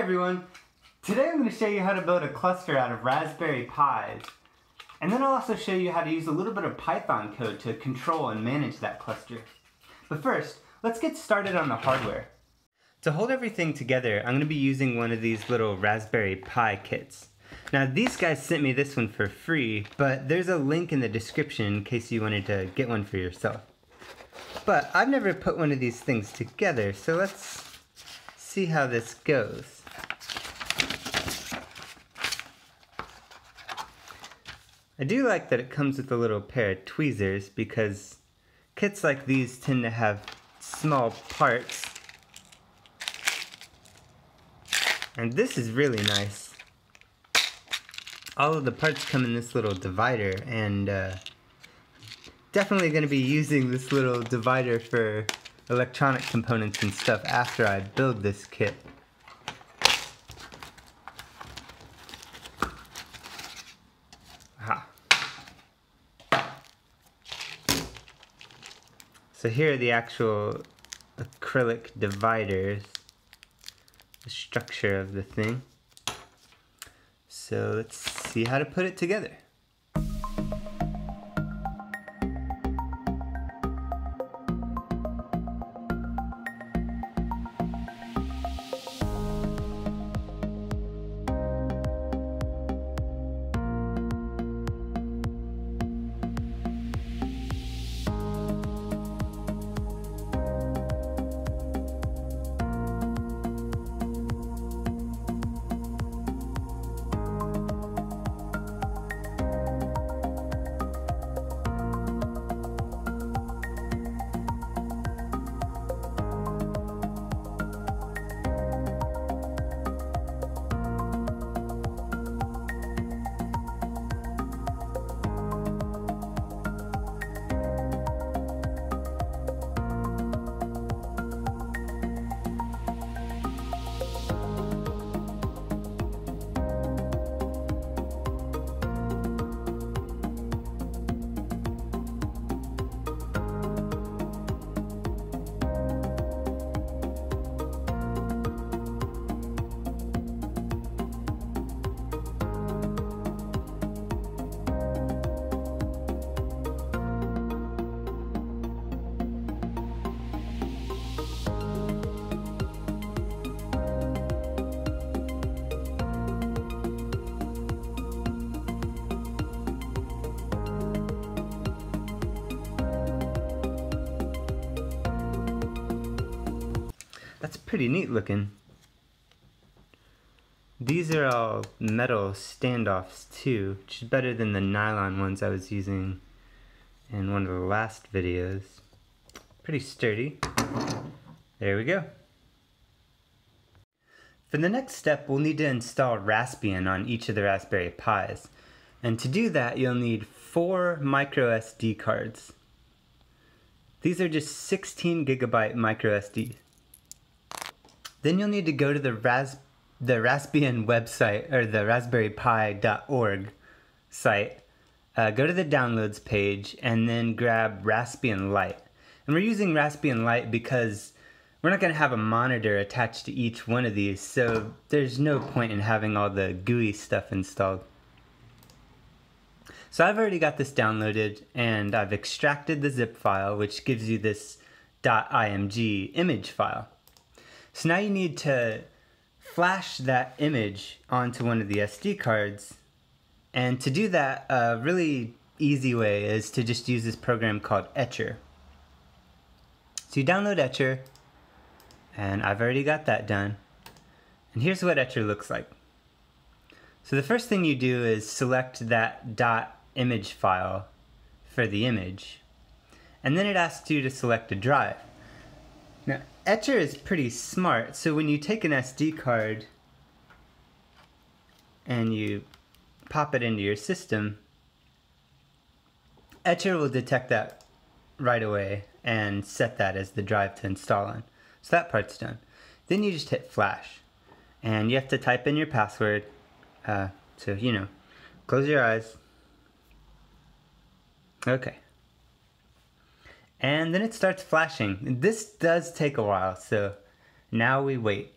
everyone! Today I'm going to show you how to build a cluster out of Raspberry Pis. And then I'll also show you how to use a little bit of Python code to control and manage that cluster. But first, let's get started on the hardware. To hold everything together, I'm going to be using one of these little Raspberry Pi kits. Now these guys sent me this one for free, but there's a link in the description in case you wanted to get one for yourself. But I've never put one of these things together, so let's see how this goes. I do like that it comes with a little pair of tweezers because kits like these tend to have small parts. And this is really nice. All of the parts come in this little divider and uh, definitely going to be using this little divider for electronic components and stuff after I build this kit. So here are the actual acrylic dividers, the structure of the thing. So let's see how to put it together. That's pretty neat looking. These are all metal standoffs too, which is better than the nylon ones I was using in one of the last videos. Pretty sturdy. There we go. For the next step, we'll need to install Raspbian on each of the Raspberry Pis. And to do that, you'll need four micro SD cards. These are just 16 gigabyte micro SD then you'll need to go to the Ras the Raspbian website or the raspberrypi.org site. Uh, go to the downloads page and then grab Raspbian Lite. And we're using Raspbian Lite because we're not going to have a monitor attached to each one of these, so there's no point in having all the GUI stuff installed. So I've already got this downloaded and I've extracted the zip file which gives you this .img image file. So now you need to flash that image onto one of the SD cards. And to do that, a really easy way is to just use this program called Etcher. So you download Etcher, and I've already got that done. And here's what Etcher looks like. So the first thing you do is select that image file for the image. And then it asks you to select a drive. Etcher is pretty smart, so when you take an SD card and you pop it into your system, Etcher will detect that right away and set that as the drive to install on. So that part's done. Then you just hit flash and you have to type in your password. Uh, so, you know, close your eyes. Okay and then it starts flashing. This does take a while, so now we wait.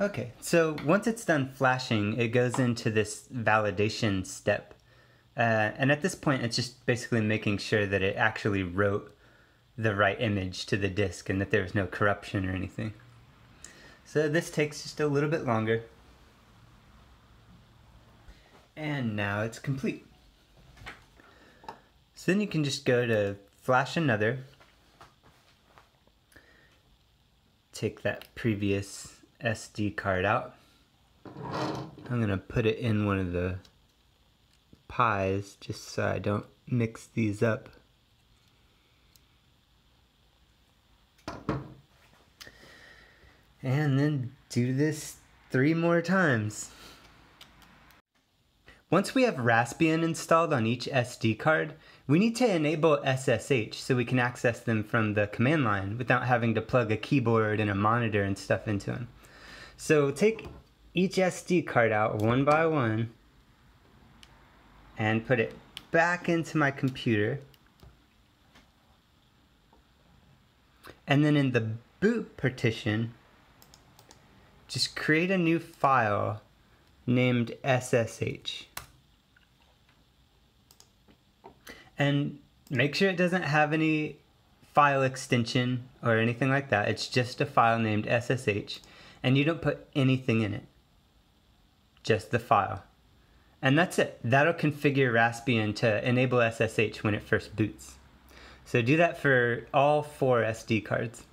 Okay, so once it's done flashing, it goes into this validation step. Uh, and at this point, it's just basically making sure that it actually wrote the right image to the disk and that there was no corruption or anything. So this takes just a little bit longer. And now it's complete. So then you can just go to flash another. Take that previous SD card out. I'm gonna put it in one of the pies just so I don't mix these up. And then do this three more times. Once we have Raspbian installed on each SD card, we need to enable SSH so we can access them from the command line without having to plug a keyboard and a monitor and stuff into them. So take each SD card out one by one and put it back into my computer. And then in the boot partition, just create a new file named SSH. And make sure it doesn't have any file extension or anything like that. It's just a file named SSH and you don't put anything in it. Just the file. And that's it. That'll configure Raspbian to enable SSH when it first boots. So do that for all four SD cards.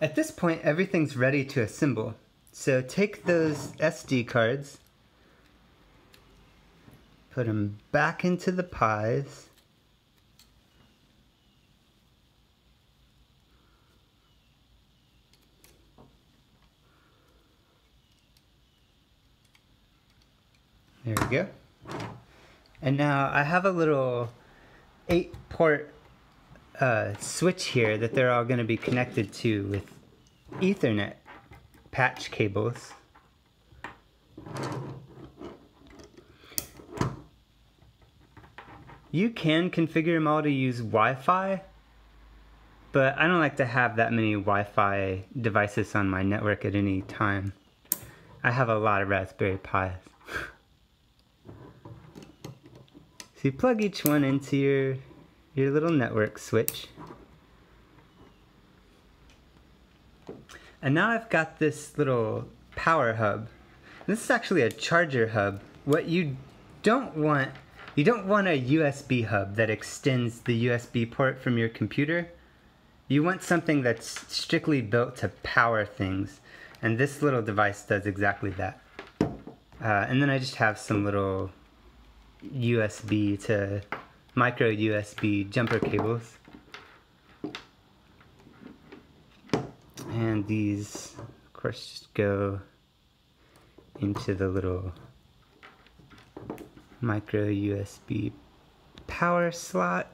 At this point, everything's ready to assemble. So take those SD cards, put them back into the pies, There we go. And now I have a little eight port uh, switch here that they're all going to be connected to with Ethernet patch cables. You can configure them all to use Wi-Fi, but I don't like to have that many Wi-Fi devices on my network at any time. I have a lot of Raspberry Pis. So you plug each one into your, your little network switch. And now I've got this little power hub. This is actually a charger hub. What you don't want, you don't want a USB hub that extends the USB port from your computer. You want something that's strictly built to power things. And this little device does exactly that. Uh, and then I just have some little USB to micro USB jumper cables. And these, of course, just go into the little micro USB power slot.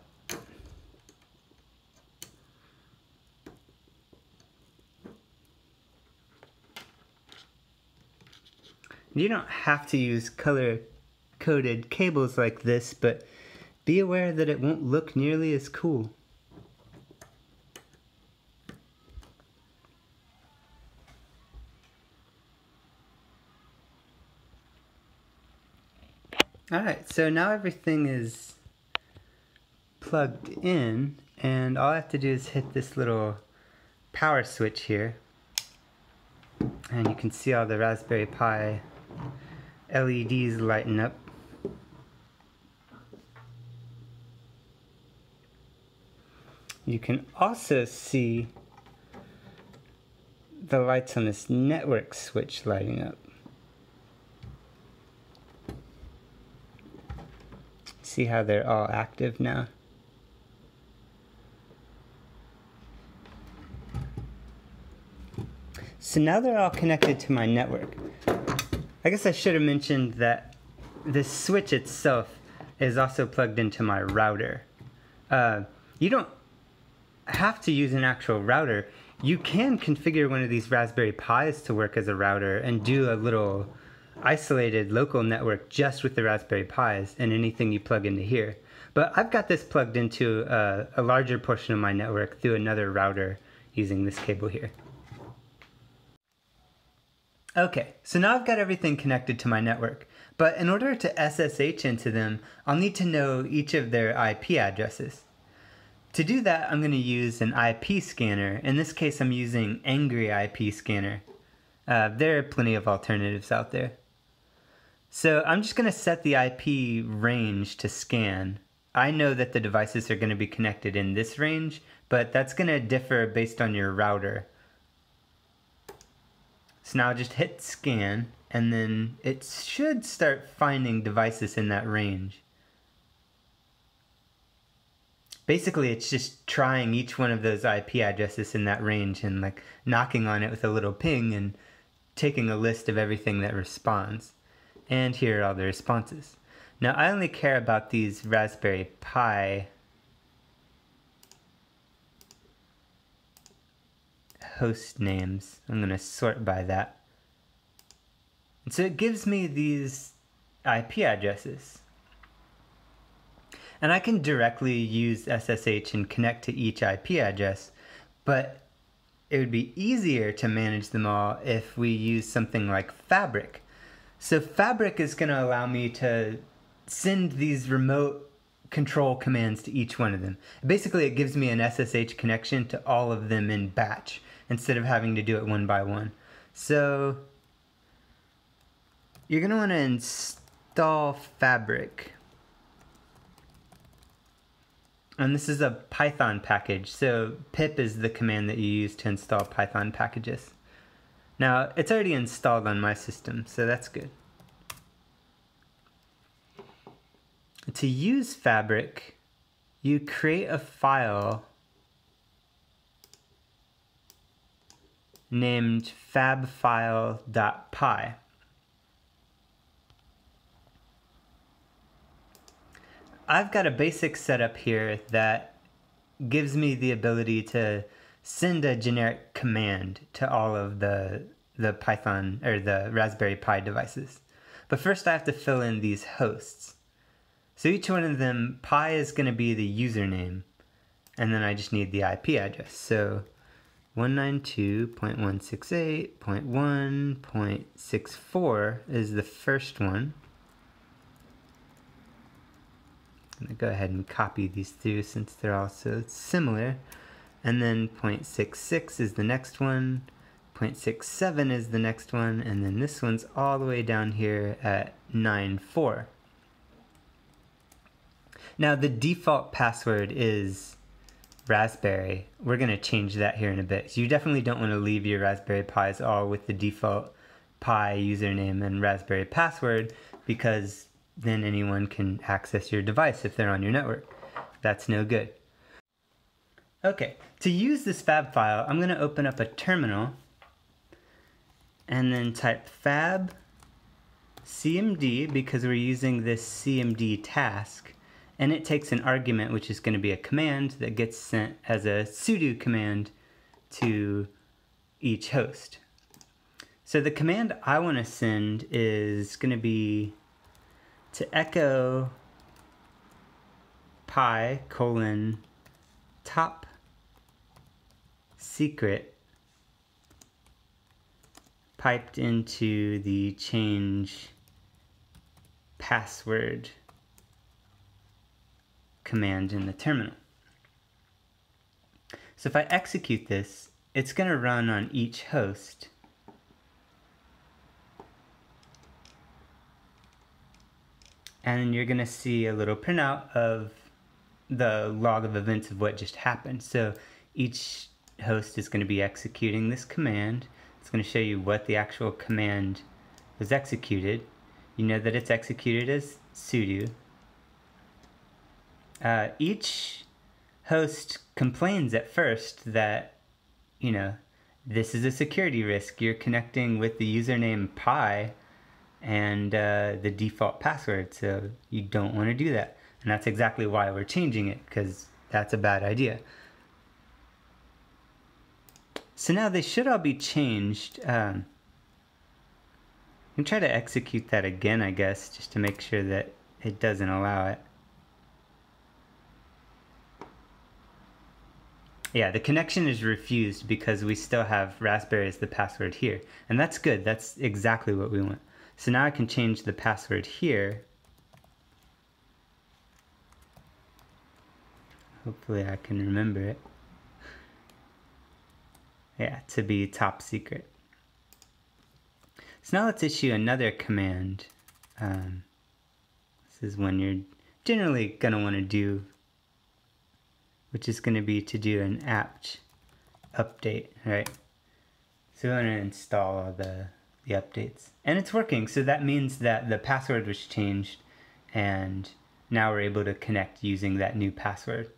You don't have to use color coded cables like this, but be aware that it won't look nearly as cool. Alright, so now everything is plugged in and all I have to do is hit this little power switch here and you can see all the Raspberry Pi LEDs lighting up You can also see the lights on this network switch lighting up. See how they're all active now? So now they're all connected to my network. I guess I should have mentioned that the switch itself is also plugged into my router. Uh, you don't have to use an actual router, you can configure one of these Raspberry Pis to work as a router and do a little isolated local network just with the Raspberry Pis and anything you plug into here. But I've got this plugged into a, a larger portion of my network through another router using this cable here. Okay, so now I've got everything connected to my network, but in order to SSH into them, I'll need to know each of their IP addresses. To do that, I'm going to use an IP scanner. In this case, I'm using Angry IP Scanner. Uh, there are plenty of alternatives out there. So I'm just going to set the IP range to scan. I know that the devices are going to be connected in this range, but that's going to differ based on your router. So now just hit scan and then it should start finding devices in that range. Basically, it's just trying each one of those IP addresses in that range and like knocking on it with a little ping and taking a list of everything that responds. And here are all the responses. Now I only care about these Raspberry Pi host names. I'm going to sort by that. And so it gives me these IP addresses. And I can directly use SSH and connect to each IP address, but it would be easier to manage them all if we use something like Fabric. So Fabric is going to allow me to send these remote control commands to each one of them. Basically, it gives me an SSH connection to all of them in batch instead of having to do it one by one. So you're going to want to install Fabric. And this is a Python package, so pip is the command that you use to install Python packages. Now, it's already installed on my system, so that's good. To use Fabric, you create a file named fabfile.py. I've got a basic setup here that gives me the ability to send a generic command to all of the the Python or the Raspberry Pi devices. But first I have to fill in these hosts. So each one of them, Pi is going to be the username, and then I just need the IP address. So 192.168.1.64 is the first one. I'm going to go ahead and copy these through since they're all so similar. And then 0.66 is the next one, 0.67 is the next one, and then this one's all the way down here at 9.4. Now the default password is Raspberry. We're going to change that here in a bit. So you definitely don't want to leave your Raspberry Pis all with the default Pi username and Raspberry password because then anyone can access your device if they're on your network. That's no good. Okay, to use this fab file, I'm going to open up a terminal and then type fab cmd because we're using this cmd task and it takes an argument which is going to be a command that gets sent as a sudo command to each host. So the command I want to send is going to be to echo pi colon top secret piped into the change password command in the terminal. So if I execute this, it's going to run on each host. And you're going to see a little printout of the log of events of what just happened. So each host is going to be executing this command. It's going to show you what the actual command was executed. You know that it's executed as sudo uh, each host complains at first that, you know, this is a security risk. You're connecting with the username pi and uh, the default password, so you don't want to do that. And that's exactly why we're changing it, because that's a bad idea. So now they should all be changed. Um, I'm try to execute that again, I guess, just to make sure that it doesn't allow it. Yeah, the connection is refused because we still have Raspberry as the password here. And that's good, that's exactly what we want. So now I can change the password here. Hopefully I can remember it. Yeah, to be top secret. So now let's issue another command. Um, this is when you're generally going to want to do, which is going to be to do an apt update, right? So we want to install all the, the updates. And it's working, so that means that the password was changed and now we're able to connect using that new password.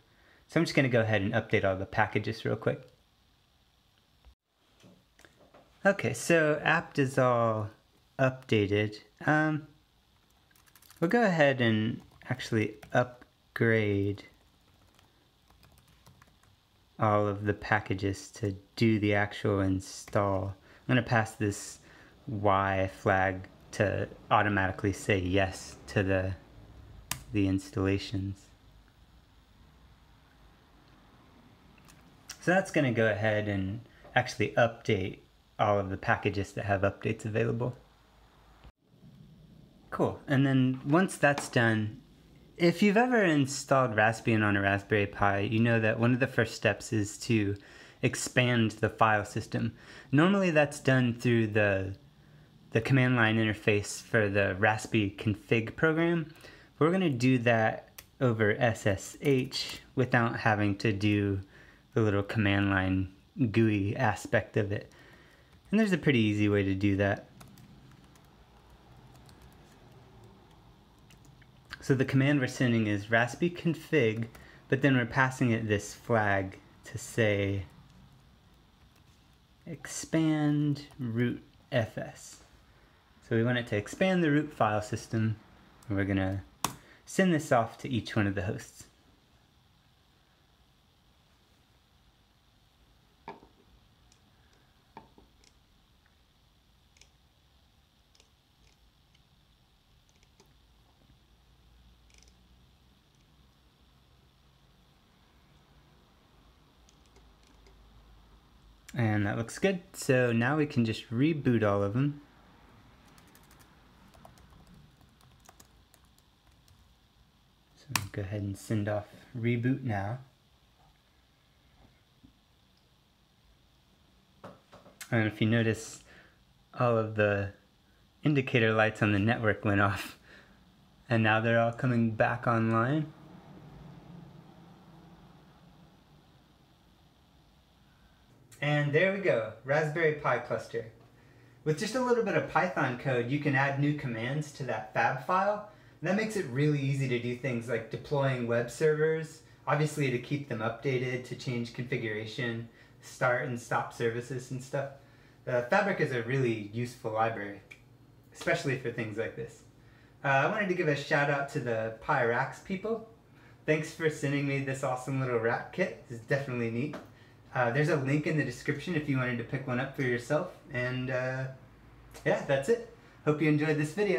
So I'm just going to go ahead and update all the packages real quick. Okay, so apt is all updated. Um, we'll go ahead and actually upgrade all of the packages to do the actual install. I'm to pass this Y flag to automatically say yes to the, the installations. So that's going to go ahead and actually update all of the packages that have updates available. Cool. And then once that's done, if you've ever installed Raspbian on a Raspberry Pi, you know that one of the first steps is to expand the file system. Normally that's done through the the command line interface for the Raspberry config program. We're going to do that over SSH without having to do the little command line GUI aspect of it. And there's a pretty easy way to do that. So the command we're sending is raspi config, but then we're passing it this flag to say expand root fs. So we want it to expand the root file system, and we're gonna send this off to each one of the hosts. And that looks good. So now we can just reboot all of them. So go ahead and send off reboot now. And if you notice, all of the indicator lights on the network went off. And now they're all coming back online. And there we go, Raspberry Pi cluster. With just a little bit of Python code, you can add new commands to that fab file. that makes it really easy to do things like deploying web servers, obviously to keep them updated, to change configuration, start and stop services and stuff. Uh, Fabric is a really useful library, especially for things like this. Uh, I wanted to give a shout out to the PiRacks people. Thanks for sending me this awesome little rack kit. It's definitely neat. Uh, there's a link in the description if you wanted to pick one up for yourself. And uh, yeah, that's it. Hope you enjoyed this video.